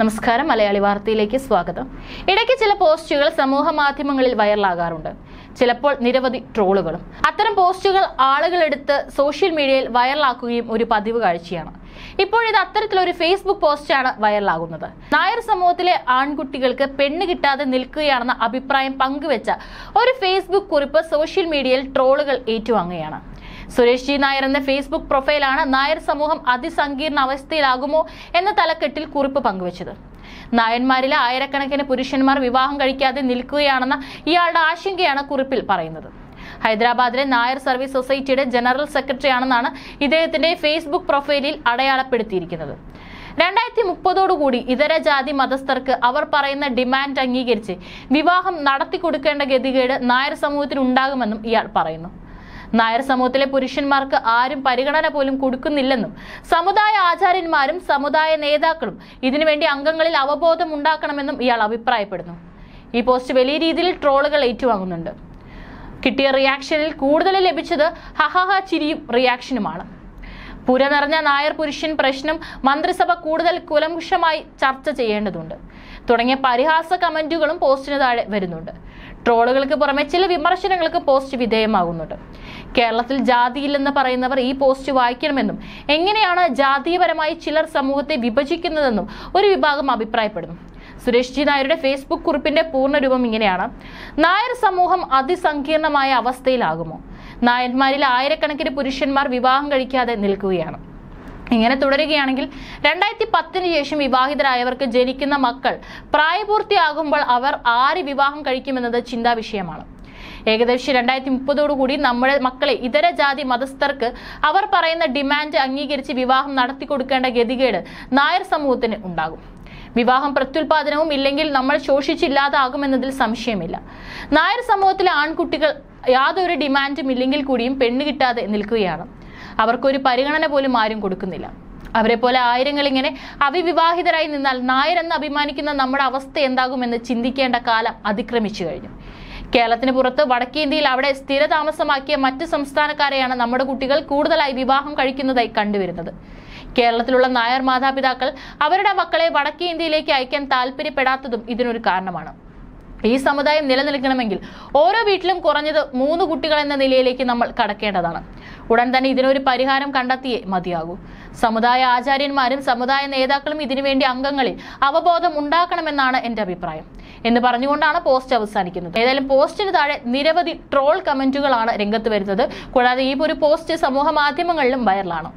നമസ്കാരം. മലയാളി വാർത്തയിലേക്ക് സ്വാഗതം. ഇടയ്ക്ക് ചില പോസ്റ്റുകൾ സമൂഹ മാധ്യമങ്ങളിൽ വൈറലാകാറുണ്ട്. ചിലപ്പോൾ നിരവധി ട്രോളുകളും. അത്തരം പോസ്റ്റുകൾ ആളുകൾ എടുത്ത് സോഷ്യൽ മീഡിയയിൽ വൈറലാക്കുകയും ഒരു പതിവ് കാഴ്ചയാണ്. ഇപ്പോഴിത് അത്തരത്തിലൊരു ഫേസ്ബുക്ക് പോസ്റ്റാണ് വൈറലാകുന്നത്. നായർ സമൂഹത്തിലെ ആൺകുട്ടികൾക്ക് പെണ്ണ് കിട്ടാതെ നിൽക്കുകയാണെന്ന അഭിപ്രായം പങ്കുവെച്ച ഒരു ഫേസ്ബുക്ക് കുറിപ്പ് സോഷ്യൽ മീഡിയയിൽ ട്രോളുകൾ ഏറ്റുവാങ്ങുകയാണ്. സുരേഷ് ജി നായർ എന്ന ഫേസ്ബുക്ക് പ്രൊഫൈലാണ് നായർ സമൂഹം അതിസങ്കീർണ അവസ്ഥയിലാകുമോ എന്ന തലക്കെട്ടിൽ കുറിപ്പ് പങ്കുവച്ചത്. നായന്മാരിലെ ആയിരക്കണക്കിന് പുരുഷന്മാർ വിവാഹം കഴിക്കാതെ നിൽക്കുകയാണെന്ന ഇയാളുടെ ആശങ്കയാണ് കുറിപ്പിൽ പറയുന്നത്. ഹൈദരാബാദിലെ നായർ സർവീസ് സൊസൈറ്റിയുടെ ജനറൽ സെക്രട്ടറി ആണെന്നാണ് ഇദ്ദേഹത്തിന്റെ ഫേസ്ബുക്ക് പ്രൊഫൈലിൽ അടയാളപ്പെടുത്തിയിരിക്കുന്നത്. രണ്ടായിരത്തി മുപ്പതോടുകൂടി ഇതര ജാതി മതസ്ഥർക്ക് അവർ പറയുന്ന ഡിമാൻഡ് അംഗീകരിച്ച് വിവാഹം നടത്തി കൊടുക്കേണ്ട ഗതികേട് നായർ സമൂഹത്തിന് ഉണ്ടാകുമെന്നും ഇയാൾ പറയുന്നു. നായർ സമൂഹത്തിലെ പുരുഷന്മാർക്ക് ആരും പരിഗണന പോലും കൊടുക്കുന്നില്ലെന്നും സമുദായ ആചാര്യന്മാരും സമുദായ നേതാക്കളും ഇതിനുവേണ്ടി അംഗങ്ങളിൽ അവബോധം ഉണ്ടാക്കണമെന്നും ഇയാൾ അഭിപ്രായപ്പെടുന്നു. ഈ പോസ്റ്റ് വലിയ രീതിയിൽ ട്രോളുകൾ ഏറ്റുവാങ്ങുന്നുണ്ട്. കിട്ടിയ റിയാക്ഷനിൽ കൂടുതൽ ലഭിച്ചത് ഹഹഹ ചിരിയും റിയാക്ഷനുമാണ്. പുര നിറഞ്ഞ നായർ പുരുഷൻ പ്രശ്നം മന്ത്രിസഭ കൂടുതൽ കുലംകുഷമായി ചർച്ച ചെയ്യേണ്ടതുണ്ട്. തുടങ്ങിയ പരിഹാസ കമന്റുകളും പോസ്റ്റിന് താഴെ വരുന്നുണ്ട്. ട്രോളുകൾക്ക് പുറമെ ചില വിമർശനങ്ങൾക്ക് പോസ്റ്റ് വിധേയമാകുന്നുണ്ട്. കേരളത്തിൽ ജാതിയില്ലെന്ന് പറയുന്നവർ ഈ പോസ്റ്റ് വായിക്കണമെന്നും എങ്ങനെയാണ് ജാതീയപരമായി ചിലർ സമൂഹത്തെ വിഭജിക്കുന്നതെന്നും ഒരു വിഭാഗം അഭിപ്രായപ്പെടുന്നു. സുരേഷ് ജി നായരുടെ ഫേസ്ബുക്ക് കുറിപ്പിന്റെ പൂർണരൂപം ഇങ്ങനെയാണ്. നായർ സമൂഹം അതിസങ്കീർണമായ അവസ്ഥയിലാകുമോ? നായന്മാരിൽ ആയിരക്കണക്കിന് പുരുഷന്മാർ വിവാഹം കഴിക്കാതെ നിൽക്കുകയാണ്. ഇങ്ങനെ തുടരുകയാണെങ്കിൽ രണ്ടായിരത്തി പത്തിന് ശേഷം വിവാഹിതരായവർക്ക് ജനിക്കുന്ന മക്കൾ പ്രായപൂർത്തിയാകുമ്പോൾ അവർ ആര് വിവാഹം കഴിക്കുമെന്നത് ചിന്താ വിഷയമാണ് ഏകദേശം രണ്ടായിരത്തി മുപ്പതോടുകൂടി നമ്മുടെ മക്കളെ ഇതര ജാതി മതസ്ഥർക്ക് അവർ പറയുന്ന ഡിമാൻഡ് അംഗീകരിച്ച് വിവാഹം നടത്തി കൊടുക്കേണ്ട ഗതികേട് നായർ സമൂഹത്തിന് ഉണ്ടാകും. വിവാഹം പ്രത്യുൽപാദനവും ഇല്ലെങ്കിൽ നമ്മൾ ശോഷിച്ചില്ലാതാകുമെന്നതിൽ സംശയമില്ല. നായർ സമൂഹത്തിലെ ആൺകുട്ടികൾ യാതൊരു ഡിമാൻഡും ഇല്ലെങ്കിൽ കൂടിയും പെണ്ണ് കിട്ടാതെ നിൽക്കുകയാണ്. അവർക്കൊരു പരിഗണന പോലും ആരും കൊടുക്കുന്നില്ല. അവരെ പോലെ ആയിരങ്ങൾ ഇങ്ങനെ അവിവിവാഹിതരായി നിന്നാൽ നായരെന്ന് അഭിമാനിക്കുന്ന നമ്മുടെ അവസ്ഥ എന്താകുമെന്ന് ചിന്തിക്കേണ്ട കാലം അതിക്രമിച്ചു കഴിഞ്ഞു. കേരളത്തിന് പുറത്ത് വടക്കേന്ത്യയിൽ അവിടെ സ്ഥിരതാമസമാക്കിയ മറ്റ് സംസ്ഥാനക്കാരെയാണ് നമ്മുടെ കുട്ടികൾ കൂടുതലായി വിവാഹം കഴിക്കുന്നതായി കണ്ടുവരുന്നത്. കേരളത്തിലുള്ള നായർ മാതാപിതാക്കൾ അവരുടെ മക്കളെ വടക്കേ ഇന്ത്യയിലേക്ക് അയക്കാൻ താല്പര്യപ്പെടാത്തതും ഇതിനൊരു കാരണമാണ്. ഈ സമുദായം നിലനിൽക്കണമെങ്കിൽ ഓരോ വീട്ടിലും കുറഞ്ഞത് മൂന്ന് കുട്ടികൾ എന്ന നിലയിലേക്ക് നമ്മൾ കടക്കേണ്ടതാണ്. ഉടൻ തന്നെ ഇതിനൊരു പരിഹാരം കണ്ടെത്തിയേ മതിയാകൂ. സമുദായ ആചാര്യന്മാരും സമുദായ നേതാക്കളും ഇതിനുവേണ്ടി അംഗങ്ങളിൽ അവബോധം ഉണ്ടാക്കണമെന്നാണ് എന്റെ അഭിപ്രായം. എന്ന് പറഞ്ഞുകൊണ്ടാണ് പോസ്റ്റ് അവസാനിക്കുന്നത്. ഏതായാലും പോസ്റ്റിന് താഴെ നിരവധി ട്രോൾ കമന്റുകളാണ് രംഗത്ത് വരുന്നത്. കൂടാതെ ഈ ഒരു പോസ്റ്റ് സമൂഹ മാധ്യമങ്ങളിലും വൈറലാണ്.